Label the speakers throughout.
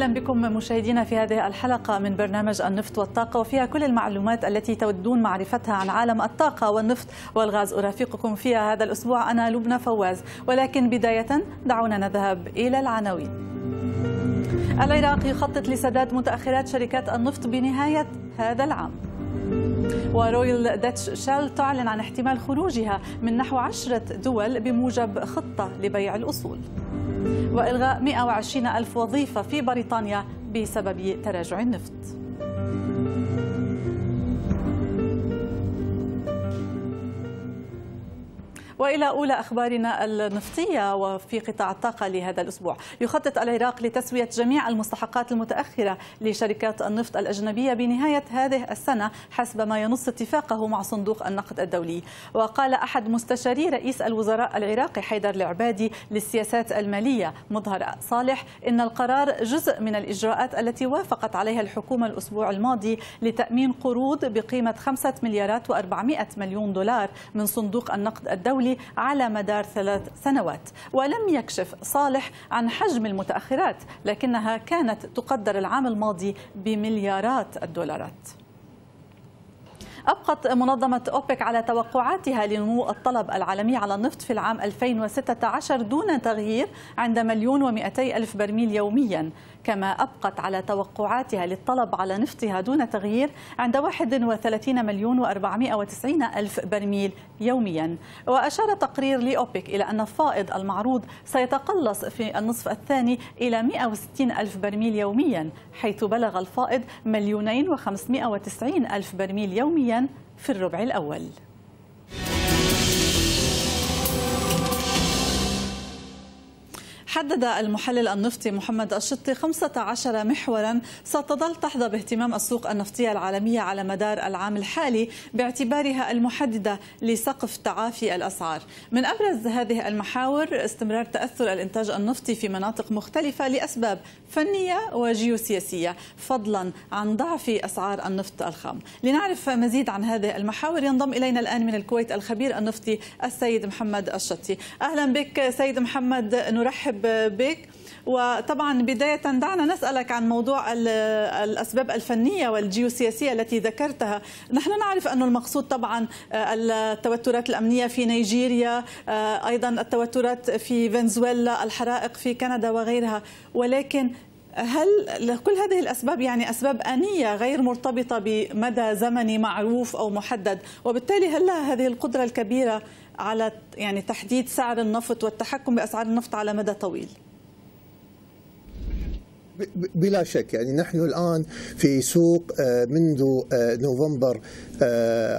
Speaker 1: أهلا بكم مشاهدينا في هذه الحلقة من برنامج النفط والطاقة وفيها كل المعلومات التي تودون معرفتها عن عالم الطاقة والنفط والغاز أرافقكم فيها هذا الأسبوع أنا لبنى فواز ولكن بداية دعونا نذهب إلى العناوين. العراق يخطط لسداد متأخرات شركات النفط بنهاية هذا العام. ورويال داتش شال تعلن عن احتمال خروجها من نحو عشرة دول بموجب خطة لبيع الأصول وإلغاء 120 ألف وظيفة في بريطانيا بسبب تراجع النفط. وإلى أولى أخبارنا النفطية وفي قطاع الطاقة لهذا الأسبوع، يخطط العراق لتسوية جميع المستحقات المتأخرة لشركات النفط الأجنبية بنهاية هذه السنة حسب ما ينص اتفاقه مع صندوق النقد الدولي، وقال أحد مستشاري رئيس الوزراء العراقي حيدر العبادي للسياسات المالية مظهر صالح إن القرار جزء من الإجراءات التي وافقت عليها الحكومة الأسبوع الماضي لتأمين قروض بقيمة 5 مليارات و400 مليون دولار من صندوق النقد الدولي على مدار ثلاث سنوات. ولم يكشف صالح عن حجم المتأخرات لكنها كانت تقدر العام الماضي بمليارات الدولارات. أبقت منظمة أوبك على توقعاتها لنمو الطلب العالمي على النفط في العام 2016 دون تغيير عند مليون ومئتي ألف برميل يوميا كما أبقت على توقعاتها للطلب على نفطها دون تغيير عند 31 مليون و490 ألف برميل يوميا. وأشار تقرير لأوبك إلى أن الفائض المعروض سيتقلص في النصف الثاني إلى 160 ألف برميل يوميا حيث بلغ الفائض مليونين و590 ألف برميل يوميا. في الربع الأول. حدد المحلل النفطي محمد الشطي 15 محورا ستظل تحظى باهتمام السوق النفطية العالمية على مدار العام الحالي باعتبارها المحددة لسقف تعافي الأسعار. من أبرز هذه المحاور استمرار تأثر الإنتاج النفطي في مناطق مختلفة لأسباب فنية وجيوسياسية فضلا عن ضعف أسعار النفط الخام. لنعرف مزيد عن هذه المحاور ينضم إلينا الآن من الكويت الخبير النفطي السيد محمد الشطي. أهلا بك سيد محمد نرحب بك وطبعا بداية دعنا نسألك عن موضوع الأسباب الفنية والجيوسياسية التي ذكرتها. نحن نعرف أن المقصود طبعا التوترات الأمنية في نيجيريا أيضا التوترات في فنزويلا الحرائق في كندا وغيرها. ولكن هل كل هذه الأسباب يعني أسباب آنية غير مرتبطة بمدى زمني معروف أو محدد؟ وبالتالي هل لها هذه القدرة الكبيرة على يعني تحديد سعر النفط والتحكم بأسعار النفط على مدى طويل.
Speaker 2: بلا شك يعني نحن الآن في سوق منذ نوفمبر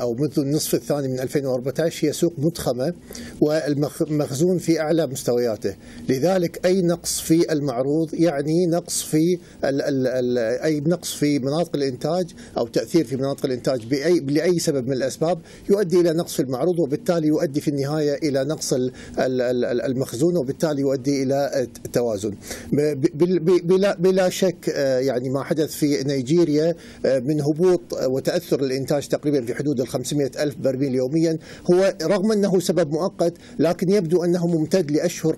Speaker 2: أو منذ النصف الثاني من 2014 هي سوق مضخمة والمخزون في أعلى مستوياته، لذلك أي نقص في المعروض يعني نقص في ال ال ال أي نقص في مناطق الإنتاج أو تأثير في مناطق الإنتاج باي لأي سبب من الأسباب يؤدي إلى نقص في المعروض وبالتالي يؤدي في النهاية إلى نقص المخزون وبالتالي يؤدي إلى التوازن. بلا بلا شك يعني ما حدث في نيجيريا من هبوط وتأثر الانتاج تقريبا في حدود ال 500 ألف برميل يوميا. هو رغم أنه سبب مؤقت لكن يبدو أنه ممتد لأشهر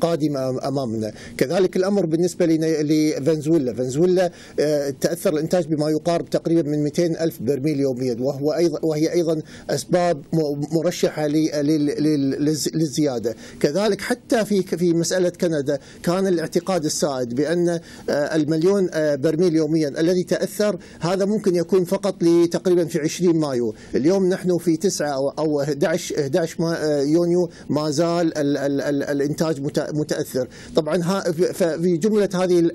Speaker 2: قادمة أمامنا. كذلك الأمر بالنسبة لفنزويلا. فنزويلا تأثر الإنتاج بما يقارب تقريبا من 200 ألف برميل يوميا وهو أيضا وهي أيضا أسباب مرشحة للزيادة. كذلك حتى في في مسألة كندا كان الاعتقاد السائد بأن المليون برميل يوميا. الذي تأثر هذا ممكن يكون فقط لتقريبا في 20 مايو. اليوم نحن في 9 أو 11 11 يونيو ما زال ال ال ال الإنتاج متأثر. طبعا في جملة هذه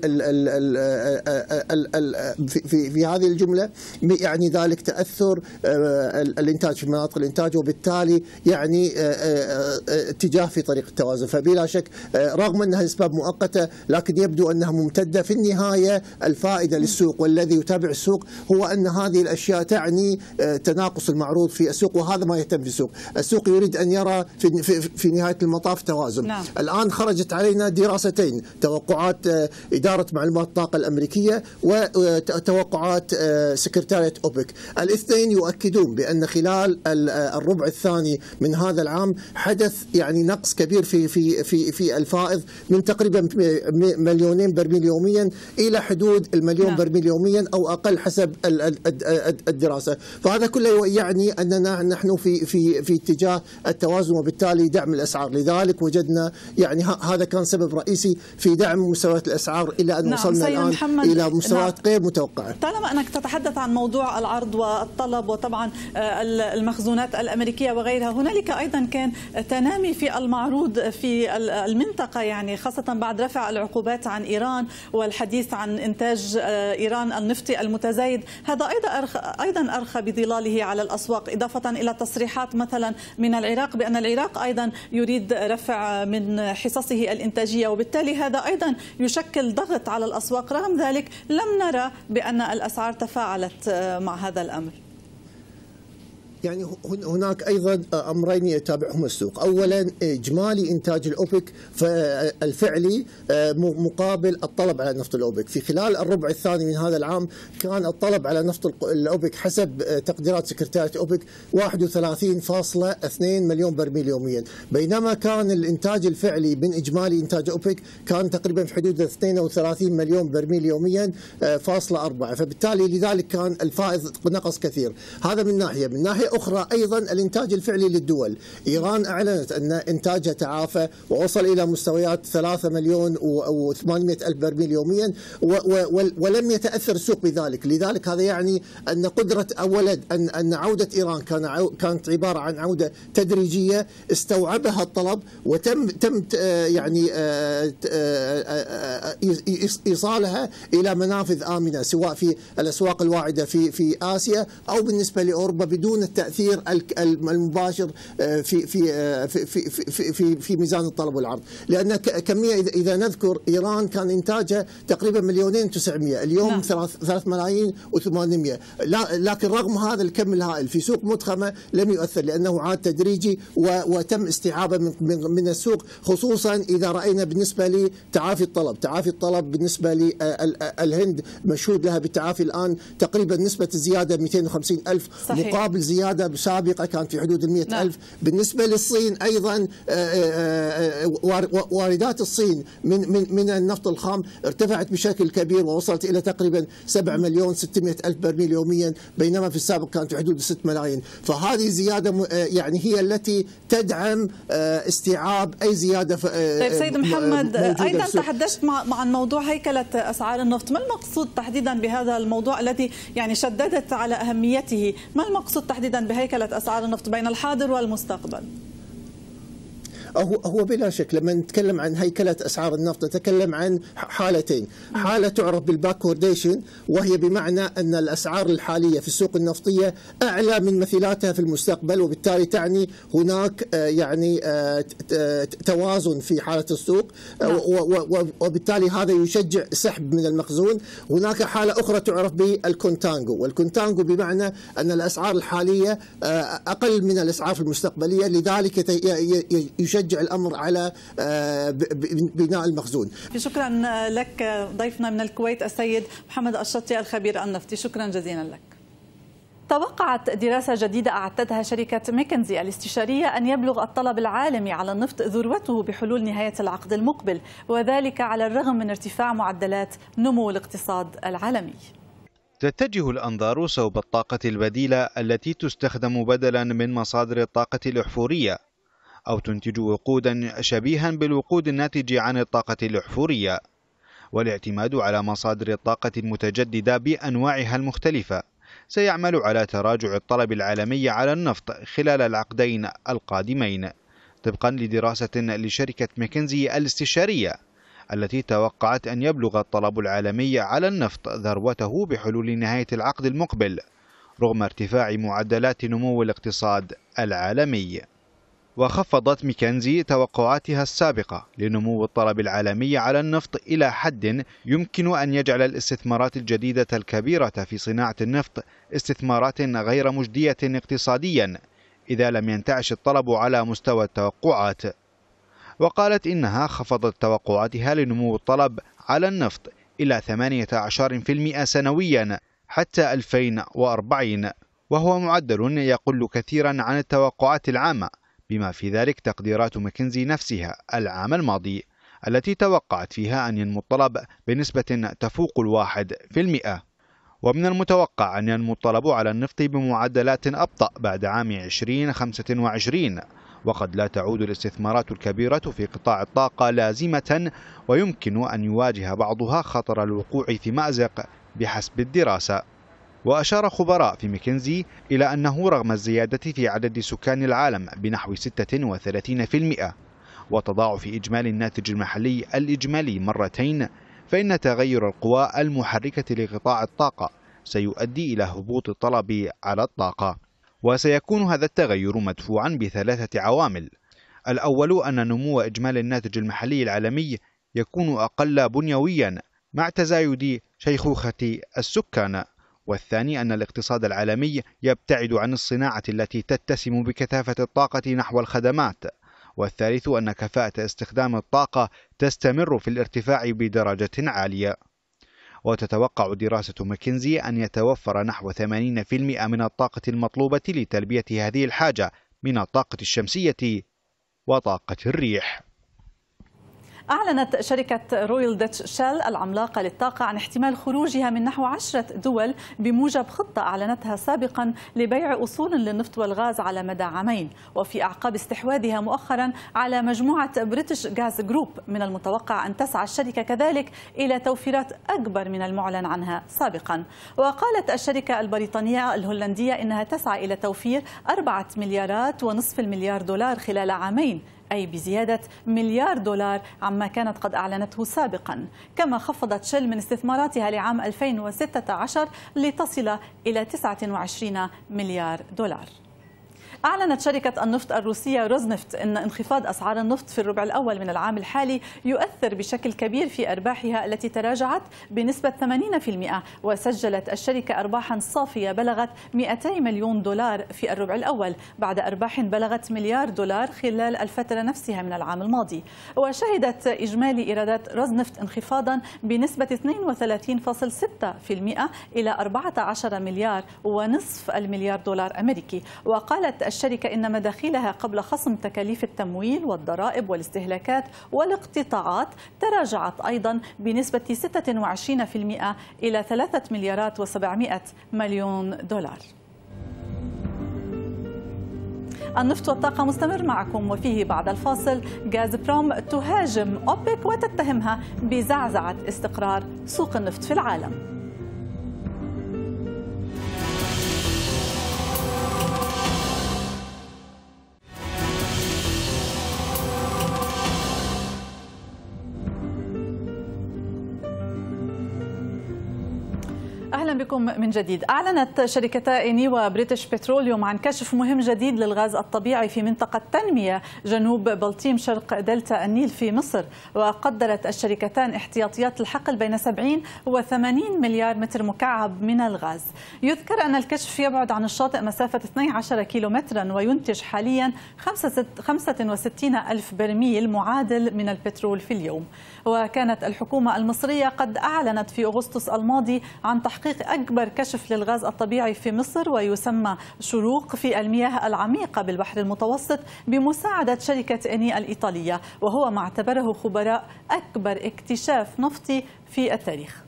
Speaker 2: في في هذه الجملة يعني ذلك تأثر الإنتاج في مناطق الإنتاج وبالتالي يعني اتجاه في طريق التوازن. فبلا شك رغم أنها أسباب مؤقتة لكن يبدو أنها ممتدة في النهاية. الفائدة للسوق والذي يتابع السوق هو أن هذه الأشياء تعني تناقص المعروض في السوق وهذا ما يهتم في السوق. السوق يريد أن يرى في, في, نهاية المطاف توازن. نعم. الآن خرجت علينا دراستين توقعات إدارة معلومات الطاقة الأمريكية وتوقعات سكرتارية أوبك. الاثنين يؤكدون بأن خلال الربع الثاني من هذا العام حدث يعني نقص كبير في في في في الفائض من تقريبا مليونين برميل يوميا إلى حدود المليون نعم. برميل يوميا أو أقل حسب الدراسة. فهذا كله يعني أننا نحن في في في اتجاه التوازن وبالتالي دعم الأسعار. لذلك وجدنا يعني هذا كان سبب رئيسي في دعم مستويات الأسعار إلى أن نعم وصلنا الآن محمد إلى مستويات نعم. غير متوقعة.
Speaker 1: طالما أنك تتحدث عن موضوع العرض والطلب وطبعا آه، المخزونات الأمريكية وغيرها هنالك أيضا كان تنامي في المعروض في المنطقة يعني خاصة بعد رفع العقوبات عن إيران. والحديث عن إنتاج آه، إيران النفطي المتزايد. هذا أيضا أيضا أرخى بظلاله على الأسواق إضافة إلى تصريحات مثلا من العراق بأن العراق أيضا يريد رفع من حصصه الإنتاجية وبالتالي هذا أيضا يشكل ضغط على الأسواق. رغم ذلك لم نرى بأن الأسعار تفاعلت آه، مع هذا الأمر.
Speaker 2: يعني هناك أيضا أمرين يتابعهم السوق، اولا إجمالي إنتاج الأوبك الفعلي آه، مقابل الطلب على نفط الأوبك، في خلال الربع الثاني من هذا العام كان الطلب على نفط الأوبك حسب آه، تقديرات سكرتاريه أوبك 31.2 مليون برميل يوميا، بينما كان الإنتاج الفعلي من إجمالي إنتاج أوبك كان تقريبا في حدود 32 مليون برميل يوميا آه، فاصلة أربعة. فبالتالي لذلك كان الفائض نقص كثير. هذا من ناحية. من ناحية أخرى أيضا الإنتاج الفعلي للدول. إيران أعلنت أن إنتاجها تعافى ووصل إلى مستويات 3 مليون و800 ألف برميل يوميا ولم يتأثر السوق بذلك. لذلك هذا يعني أن قدرة أولا أن أن عودة إيران كان كانت عبارة عن عودة تدريجية استوعبها الطلب وتم تم يعني آه، آه، آه، إيصالها إلى منافذ آمنة سواء في الأسواق الواعدة في في آسيا أو بالنسبة لأوروبا بدون التاثير المباشر آه، في في آه، في في في, في, في ميزان الطلب والعرض لأن كمية اذا نذكر إيران كان إنتاجها تقريبا مليونين و900 اليوم نعم. ثلاث ملايين و800 لكن رغم هذا الكم الهائل في سوق مضخمه لم يؤثر لأنه عاد تدريجي وتم استيعابه من من السوق خصوصا إذا رأينا بالنسبة لتعافي الطلب تعافي الطلب بالنسبة للهند مشهود لها بالتعافي الآن تقريبا نسبة الزيادة 250 ألف صحيح. مقابل زيادة زيادة سابقة كانت في حدود ال نعم. ألف. بالنسبة للصين أيضا آه، آه، آه، واردات الصين من من من النفط الخام ارتفعت بشكل كبير ووصلت إلى تقريبا 7 مليون 600 ألف برميل يوميا بينما في السابق كانت في حدود 6 ملايين. فهذه زيادة يعني هي التي تدعم استيعاب أي زيادة
Speaker 1: طيب سيد محمد أيضا تحدثت مع عن موضوع هيكلة أسعار النفط. ما المقصود تحديدا بهذا الموضوع الذي يعني شددت على أهميته؟ ما المقصود تحديدا بهيكلة أسعار النفط بين الحاضر والمستقبل.
Speaker 2: هو هو بلا شك لما نتكلم عن هيكلة أسعار النفط نتكلم عن حالتين، حالة تعرف بالباكورديشن وهي بمعنى أن الأسعار الحالية في السوق النفطية أعلى من مثيلاتها في المستقبل وبالتالي تعني هناك آه، يعني آه، توازن في حالة السوق. نعم. وبالتالي هذا يشجع سحب من المخزون، هناك حالة أخرى تعرف بال contango، وال contango بمعنى أن الأسعار الحالية آه، أقل من الأسعار المستقبلية لذلك يشجع يشجع الأمر على آه، بناء المخزون.
Speaker 1: شكرا لك ضيفنا من الكويت السيد محمد الشطي الخبير النفطي شكرا جزيلا لك. توقعت دراسة جديدة أعدتها شركة ميكنزي الاستشارية أن يبلغ الطلب العالمي على النفط ذروته بحلول نهاية العقد المقبل وذلك على الرغم من ارتفاع معدلات نمو الاقتصاد العالمي
Speaker 3: تتجه الأنظار صوب الطاقة البديلة التي تستخدم بدلا من مصادر الطاقة الأحفورية أو تنتج وقودا شبيها بالوقود الناتج عن الطاقة الأحفورية والاعتماد على مصادر الطاقة المتجددة بأنواعها المختلفة. سيعمل على تراجع الطلب العالمي على النفط خلال العقدين القادمين طبقا لدراسة لشركة ماكنزي الاستشارية التي توقعت أن يبلغ الطلب العالمي على النفط ذروته بحلول نهاية العقد المقبل رغم ارتفاع معدلات نمو الاقتصاد العالمي. وخفضت ميكنزي توقعاتها السابقة لنمو الطلب العالمي على النفط إلى حد يمكن أن يجعل الاستثمارات الجديدة الكبيرة في صناعة النفط استثمارات غير مجدية اقتصاديا إذا لم ينتعش الطلب على مستوى التوقعات. وقالت إنها خفضت توقعاتها لنمو الطلب على النفط إلى 18% سنويا حتى 2040 وهو معدل يقل كثيرا عن التوقعات العامة. بما في ذلك تقديرات ماكنزي نفسها العام الماضي التي توقعت فيها أن ينمو الطلب بنسبة تفوق الواحد في المئة. ومن المتوقع أن ينمو الطلب على النفط بمعدلات أبطأ بعد عام 2025 وقد لا تعود الاستثمارات الكبيرة في قطاع الطاقة لازمة ويمكن أن يواجه بعضها خطر الوقوع في مأزق بحسب الدراسة. وأشار خبراء في ميكنزي إلى أنه رغم الزيادة في عدد سكان العالم بنحو 36% وتضاعف إجمالي الناتج المحلي الإجمالي مرتين فإن تغير القوى المحركة لقطاع الطاقة سيؤدي إلى هبوط الطلب على الطاقة. وسيكون هذا التغير مدفوعا بثلاثة عوامل. الأول أن نمو إجمالي الناتج المحلي العالمي يكون أقل بنيويا مع تزايد شيخوخة السكان. والثاني أن الاقتصاد العالمي يبتعد عن الصناعة التي تتسم بكثافة الطاقة نحو الخدمات. والثالث أن كفاءة استخدام الطاقة تستمر في الارتفاع بدرجة عالية. وتتوقع دراسة ماكنزي أن يتوفر نحو 80% من الطاقة المطلوبة لتلبية هذه الحاجة من الطاقة الشمسية وطاقة الريح.
Speaker 1: أعلنت شركة رويال داتش شل العملاقة للطاقة عن احتمال خروجها من نحو عشرة دول بموجب خطة أعلنتها سابقا لبيع أصول للنفط والغاز على مدى عامين وفي أعقاب استحواذها مؤخرا على مجموعة بريتش غاز جروب. من المتوقع أن تسعى الشركة كذلك إلى توفيرات أكبر من المعلن عنها سابقا. وقالت الشركة البريطانية الهولندية إنها تسعى إلى توفير أربعة مليارات ونصف المليار دولار خلال عامين أي بزيادة مليار دولار عما كانت قد أعلنته سابقا كما خفضت شل من استثماراتها لعام 2016 لتصل إلى 29 مليار دولار. أعلنت شركة النفط الروسية روزنفت أن انخفاض أسعار النفط في الربع الأول من العام الحالي يؤثر بشكل كبير في أرباحها التي تراجعت بنسبة 80% وسجلت الشركة أرباحا صافية بلغت 200 مليون دولار في الربع الأول بعد أرباح بلغت مليار دولار خلال الفترة نفسها من العام الماضي. وشهدت إجمالي إيرادات روزنفت انخفاضا بنسبة 32.6% إلى 14 مليار ونصف المليار دولار أمريكي. وقالت الشركة إن مداخيلها قبل خصم تكاليف التمويل والضرائب والاستهلاكات والاقتطاعات تراجعت أيضا بنسبة 26% إلى 3 مليارات و700 مليون دولار. النفط والطاقة مستمر معكم وفيه بعد الفاصل غاز بروم تهاجم أوبك وتتهمها بزعزعة استقرار سوق النفط في العالم. بكم من جديد. أعلنت شركتا ايني وبريتش بتروليوم عن كشف مهم جديد للغاز الطبيعي في منطقة تنمية جنوب بلطيم شرق دلتا النيل في مصر. وقدرت الشركتان احتياطيات الحقل بين 70 و 80 مليار متر مكعب من الغاز. يذكر أن الكشف يبعد عن الشاطئ مسافة 12 كيلومترا وينتج حاليا 65 ألف برميل معادل من البترول في اليوم. وكانت الحكومة المصرية قد أعلنت في أغسطس الماضي عن تحقيق أكبر كشف للغاز الطبيعي في مصر ويسمى شروق في المياه العميقة بالبحر المتوسط بمساعدة شركة إني الإيطالية وهو ما اعتبره خبراء أكبر اكتشاف نفطي في التاريخ.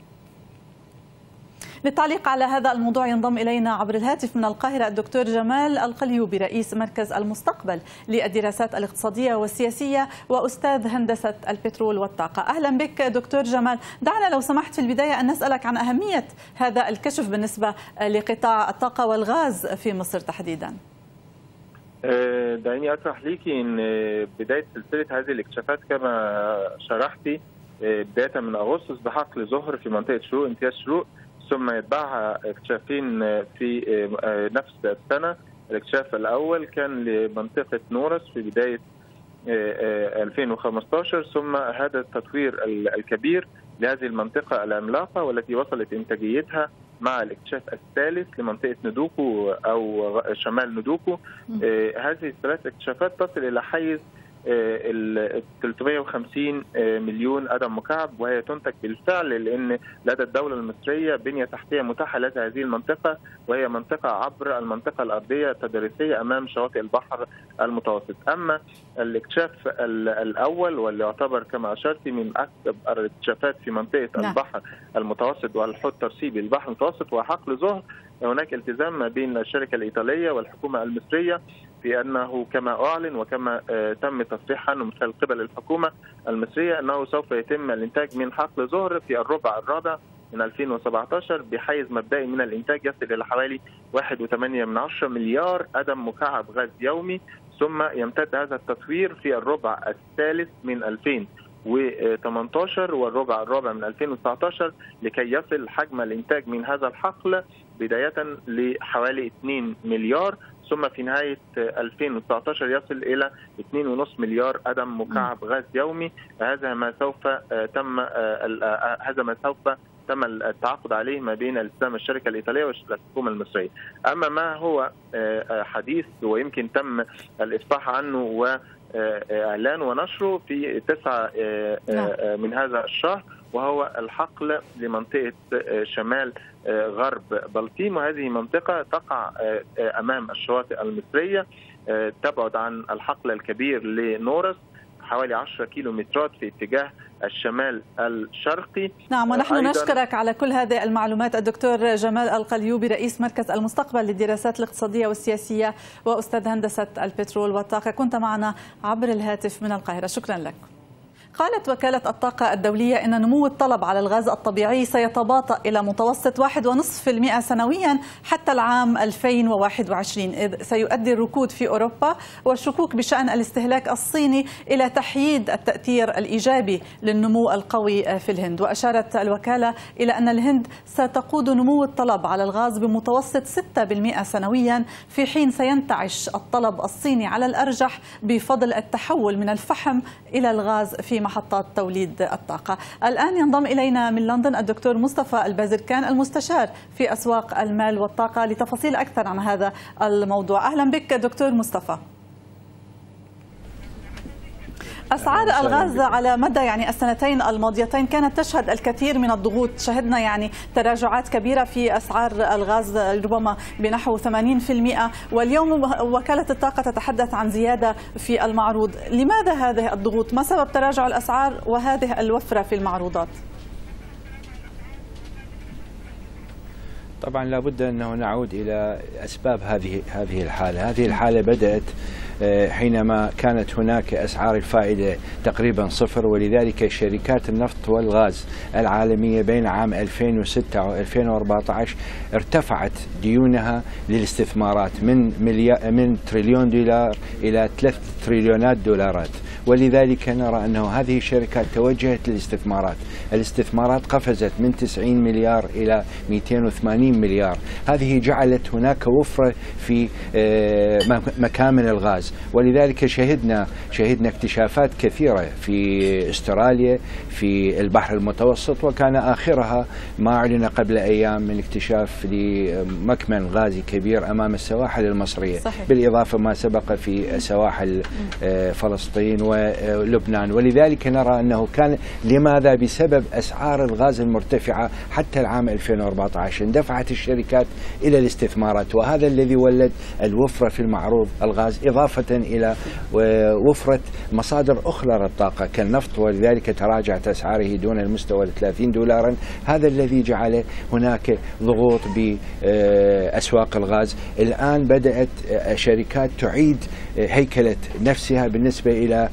Speaker 1: للتعليق على هذا الموضوع ينضم إلينا عبر الهاتف من القاهرة الدكتور جمال القليوبي رئيس مركز المستقبل للدراسات الاقتصادية والسياسية وأستاذ هندسة البترول والطاقة. أهلا بك دكتور جمال. دعنا لو سمحت في البداية أن نسألك عن أهمية هذا الكشف بالنسبة لقطاع الطاقة والغاز في مصر تحديدا.
Speaker 4: أه، دعيني أطرح ليكي أن بداية سلسلة هذه الاكتشافات كما شرحتي أه، بداية من أغسطس بحقل ظهر في منطقة شروق امتياز شروق. ثم يتبعها اكتشافين في آه، نفس السنة. الاكتشاف الأول كان لمنطقة نورس في بداية 2015 آه، آه، ثم هذا التطوير الكبير لهذه المنطقة العملاقة والتي وصلت إنتاجيتها مع الاكتشاف الثالث لمنطقة ندوكو أو شمال ندوكو هذه الثلاث اكتشافات تصل إلى حيز ال 350 مليون قدم مكعب وهي تنتج بالفعل لأن لدى الدولة المصرية بنية تحتية متاحة لدى هذه المنطقة وهي منطقة عبر المنطقة الأرضية التضاريسيه أمام شواطئ البحر المتوسط، أما الاكتشاف الأول واللي يعتبر كما أشرت من اكبر الاكتشافات في منطقة نعم. البحر المتوسط والحوض الترسيبي البحر المتوسط وحقل زهر هناك التزام ما بين الشركة الإيطالية والحكومة المصرية في انه كما أعلن وكما تم تصريح عنه من خلال قبل الحكومة المصرية أنه سوف يتم الإنتاج من حقل زهر في الربع الرابع من 2017 بحيز مبدئي من الإنتاج يصل إلى حوالي 1.8 مليار قدم مكعب غاز يومي ثم يمتد هذا التطوير في الربع الثالث من 2018 والربع الرابع من 2019 لكي يصل حجم الإنتاج من هذا الحقل بداية لحوالي 2 مليار ثم في نهاية 2019 يصل إلى 2.5 مليار قدم مكعب غاز يومي. هذا ما سوف تم هذا ما سوف تم التعاقد عليه ما بين التزام الشركة الإيطالية والحكومة المصرية. أما ما هو حديث ويمكن تم الافصاح عنه و إعلان ونشره في 9 من هذا الشهر وهو الحقل لمنطقة شمال غرب بلطيم وهذه منطقة تقع أمام الشواطئ المصرية تبعد عن الحقل الكبير لنورس حوالي 10 كيلومترات في اتجاه الشمال الشرقي.
Speaker 1: نعم ونحن نشكرك على كل هذه المعلومات الدكتور جمال القليوبي رئيس مركز المستقبل للدراسات الاقتصادية والسياسية وأستاذ هندسة البترول والطاقة. كنت معنا عبر الهاتف من القاهرة. شكرا لك. قالت وكالة الطاقة الدولية أن نمو الطلب على الغاز الطبيعي سيتباطأ إلى متوسط 1.5% سنويا حتى العام 2021 إذ سيؤدي الركود في أوروبا والشكوك بشأن الاستهلاك الصيني إلى تحييد التأثير الإيجابي للنمو القوي في الهند. وأشارت الوكالة إلى أن الهند ستقود نمو الطلب على الغاز بمتوسط 6% سنويا في حين سينتعش الطلب الصيني على الأرجح بفضل التحول من الفحم إلى الغاز في محطات توليد الطاقة. الآن ينضم إلينا من لندن الدكتور مصطفى البازركان المستشار في أسواق المال والطاقة لتفاصيل أكثر عن هذا الموضوع. أهلا بك دكتور مصطفى. أسعار الغاز على مدى يعني السنتين الماضيتين كانت تشهد الكثير من الضغوط شهدنا يعني تراجعات كبيرة في أسعار الغاز ربما بنحو 80% واليوم وكالة الطاقة تتحدث عن زيادة في المعروض لماذا هذه الضغوط؟ ما سبب تراجع الأسعار وهذه الوفرة في المعروضات؟
Speaker 5: طبعا لابد أنه نعود إلى أسباب هذه هذه الحالة، هذه الحالة بدأت حينما كانت هناك أسعار الفائدة تقريبا صفر ولذلك شركات النفط والغاز العالمية بين عام 2006 و 2014 ارتفعت ديونها للاستثمارات من من تريليون دولار إلى 3 تريليونات دولارات. ولذلك نرى أنه هذه الشركات توجهت للاستثمارات، الاستثمارات قفزت من 90 مليار إلى 280 مليار، هذه جعلت هناك وفرة في مكامن الغاز، ولذلك شهدنا شهدنا اكتشافات كثيرة في استراليا في البحر المتوسط وكان آخرها ما أعلن قبل أيام من اكتشاف لمكمن غازي كبير أمام السواحل المصرية. صحيح. بالإضافة ما سبق في سواحل فلسطين ولبنان. ولذلك نرى أنه كان لماذا؟ بسبب أسعار الغاز المرتفعة حتى العام 2014 اندفعت الشركات إلى الاستثمارات وهذا الذي ولد الوفرة في المعروض الغاز إضافة إلى وفرة مصادر أخرى للطاقه كالنفط ولذلك تراجعت أسعاره دون المستوى ال 30 دولارا. هذا الذي جعل هناك ضغوط باسواق الغاز. الآن بدأت شركات تعيد هيكلة نفسها بالنسبة إلى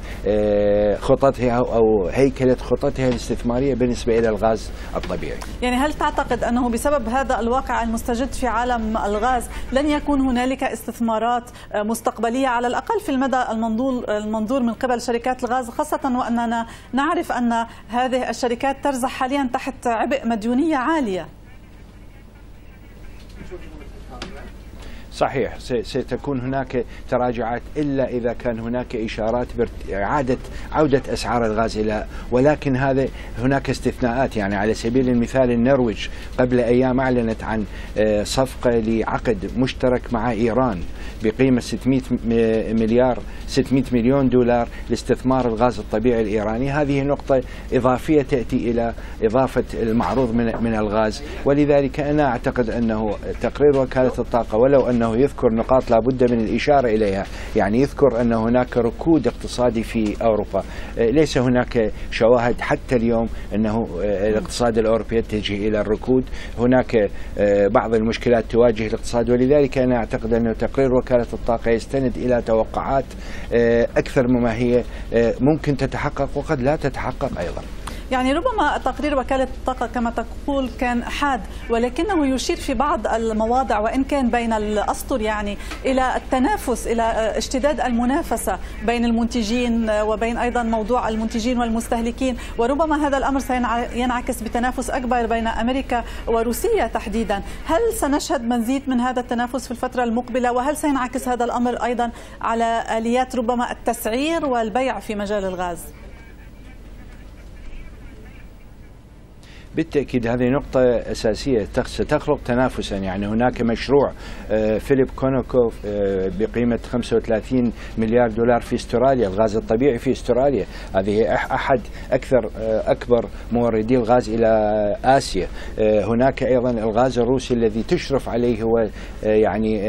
Speaker 5: خططها أو هيكلة خططها الاستثمارية بالنسبة إلى الغاز الطبيعي.
Speaker 1: يعني هل تعتقد أنه بسبب هذا الواقع المستجد في عالم الغاز لن يكون هنالك استثمارات مستقبلية على الأقل في المدى المنظور المنظور من قبل شركات الغاز خاصة وأننا نعرف أن هذه الشركات ترزح حاليا تحت عبء مديونية عالية.
Speaker 5: صحيح ستكون هناك تراجعات إلا إذا كان هناك إشارات بإعادة عودة أسعار الغاز إلى ولكن هذا هناك استثناءات يعني على سبيل المثال النرويج قبل أيام أعلنت عن آه، صفقة لعقد مشترك مع إيران. بقيمة 600 مليار 600 مليون دولار لاستثمار الغاز الطبيعي الإيراني. هذه نقطة إضافية تأتي إلى إضافة المعروض من, من الغاز. ولذلك أنا أعتقد أنه تقرير وكالة الطاقة ولو أنه يذكر نقاط لابد من الإشارة إليها يعني يذكر أن هناك ركود اقتصادي في أوروبا. ليس هناك شواهد حتى اليوم أنه الاقتصاد الأوروبي يتجه إلى الركود. هناك بعض المشكلات تواجه الاقتصاد. ولذلك أنا أعتقد أنه تقرير وكالة الطاقة يستند إلى توقعات أكثر مما هي ممكن تتحقق وقد لا تتحقق أيضا.
Speaker 1: يعني ربما تقرير وكالة الطاقة كما تقول كان حاد ولكنه يشير في بعض المواضع وإن كان بين الأسطر يعني إلى التنافس إلى اشتداد المنافسة بين المنتجين وبين أيضا موضوع المنتجين والمستهلكين. وربما هذا الأمر سينعكس بتنافس أكبر بين أمريكا وروسيا تحديدا. هل سنشهد مزيد من هذا التنافس في الفترة المقبلة؟ وهل سينعكس هذا الأمر أيضا على آليات ربما التسعير والبيع في مجال الغاز؟
Speaker 5: بالتأكيد هذه نقطة أساسية. ستخلق تنافسا. يعني هناك مشروع آه، فيليب كونوكوف آه، بقيمة 35 مليار دولار في استراليا الغاز الطبيعي في استراليا. هذه أحد أكثر آه، أكبر موردي الغاز إلى آسيا. هناك أيضا الغاز الروسي الذي تشرف عليه هو يعني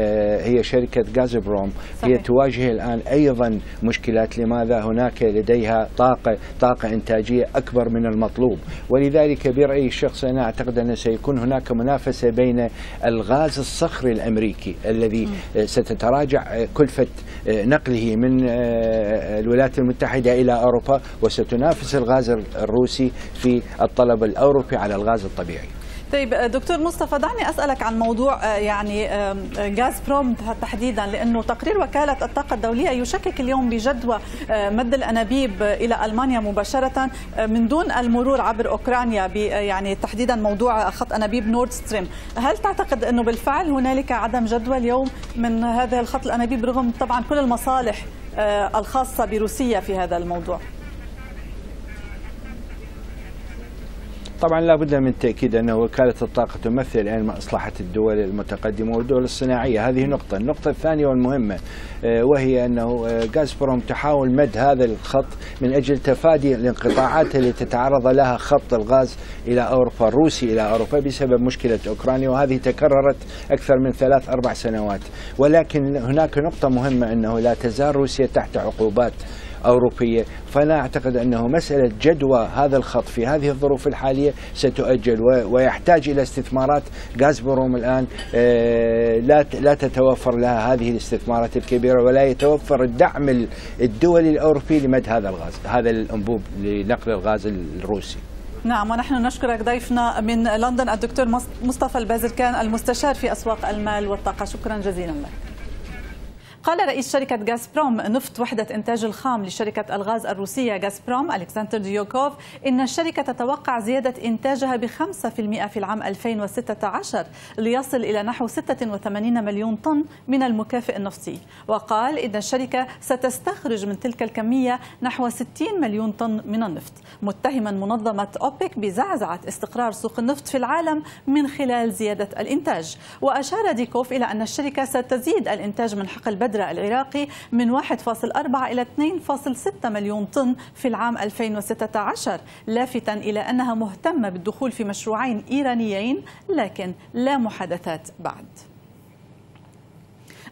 Speaker 5: هي شركة غازبروم. هي تواجه الآن أيضا مشكلات. لماذا؟ هناك لديها طاقة طاقة إنتاجية أكبر من المطلوب. ولذلك برأي برأيي الشخصي أنا أعتقد أن سيكون هناك منافسة بين الغاز الصخري الأمريكي الذي ستتراجع كلفة نقله من الولايات المتحدة إلى أوروبا وستنافس الغاز الروسي في الطلب الأوروبي على الغاز الطبيعي.
Speaker 1: طيب دكتور مصطفى دعني أسألك عن موضوع آه، يعني غاز بروم تحديدا لأنه تقرير وكالة الطاقة الدولية يشكك اليوم بجدوى آه، مد الأنابيب إلى ألمانيا مباشرة آه، من دون المرور عبر أوكرانيا يعني تحديدا موضوع خط أنابيب نورد ستريم، هل تعتقد أنه بالفعل هنالك عدم جدوى اليوم من هذا الخط الأنابيب رغم طبعا كل المصالح الخاصة بروسيا في هذا الموضوع؟
Speaker 5: طبعا لا بد من التأكيد أن وكالة الطاقة تمثل الآن مصلحة الدول المتقدمة والدول الصناعية. هذه نقطة. النقطة الثانية والمهمة آه، وهي أنه غازبروم آه، تحاول مد هذا الخط من أجل تفادي الانقطاعات التي تتعرض لها خط الغاز إلى أوروبا الروسي إلى أوروبا بسبب مشكلة أوكرانيا وهذه تكررت أكثر من ثلاث أربع سنوات. ولكن هناك نقطة مهمة أنه لا تزال روسيا تحت عقوبات أوروبية. فأنا أعتقد أنه مسألة جدوى هذا الخط في هذه الظروف الحالية ستؤجل ويحتاج إلى استثمارات. غازبروم الآن آه، لا لا تتوفر لها هذه الاستثمارات الكبيرة ولا يتوفر الدعم الدولي الأوروبي لمد هذا الغاز هذا الأنبوب لنقل الغاز الروسي.
Speaker 1: نعم ونحن نشكرك ضيفنا من لندن الدكتور مصطفى البازركان المستشار في أسواق المال والطاقة. شكرا جزيلا لك. قال رئيس شركة غازبروم نفط وحدة إنتاج الخام لشركة الغاز الروسية غازبروم ألكسندر ديوكوف إن الشركة تتوقع زيادة إنتاجها ب 5% في العام 2016 ليصل إلى نحو 86 مليون طن من المكافئ النفطي. وقال إن الشركة ستستخرج من تلك الكمية نحو 60 مليون طن من النفط. متهما منظمة أوبك بزعزعة استقرار سوق النفط في العالم من خلال زيادة الإنتاج. وأشار ديكوف إلى أن الشركة ستزيد الإنتاج من حقل بدر البدر العراقي من 1.4 إلى 2.6 مليون طن في العام 2016 لافتا إلى أنها مهتمة بالدخول في مشروعين إيرانيين لكن لا محادثات بعد.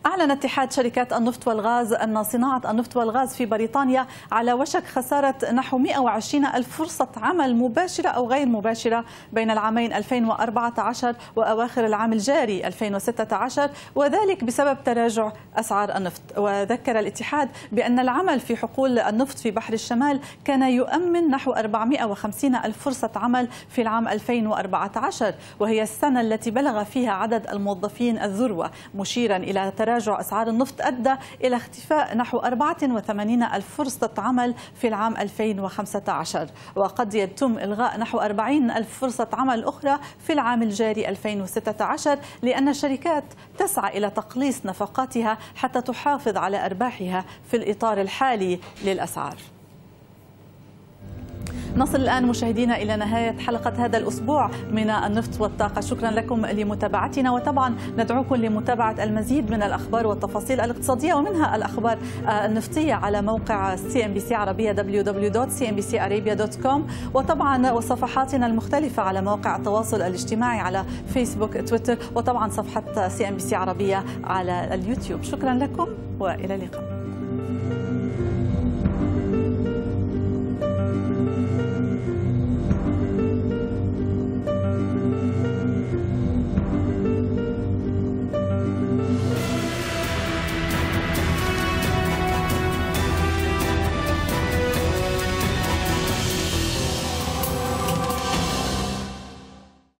Speaker 1: أعلن اتحاد شركات النفط والغاز أن صناعة النفط والغاز في بريطانيا على وشك خسارة نحو 120 ألف فرصة عمل مباشرة أو غير مباشرة بين العامين 2014 وأواخر العام الجاري 2016 وذلك بسبب تراجع أسعار النفط. وذكر الاتحاد بأن العمل في حقول النفط في بحر الشمال كان يؤمن نحو 450 ألف فرصة عمل في العام 2014 وهي السنة التي بلغ فيها عدد الموظفين الذروة مشيرا إلى تراجع تراجع أسعار النفط أدى إلى اختفاء نحو 84 ألف فرصة عمل في العام 2015 وقد يتم إلغاء نحو 40 ألف فرصة عمل أخرى في العام الجاري 2016 لأن الشركات تسعى إلى تقليص نفقاتها حتى تحافظ على أرباحها في الإطار الحالي للأسعار. نصل الآن مشاهدينا إلى نهاية حلقة هذا الأسبوع من النفط والطاقة. شكرا لكم لمتابعتنا وطبعا ندعوكم لمتابعة المزيد من الأخبار والتفاصيل الاقتصادية ومنها الأخبار النفطية على موقع CNBC عربية www.cnbcarabia.com وطبعا وصفحاتنا المختلفة على مواقع التواصل الاجتماعي على فيسبوك تويتر وطبعا صفحة CNBC عربية على اليوتيوب. شكرا لكم وإلى اللقاء.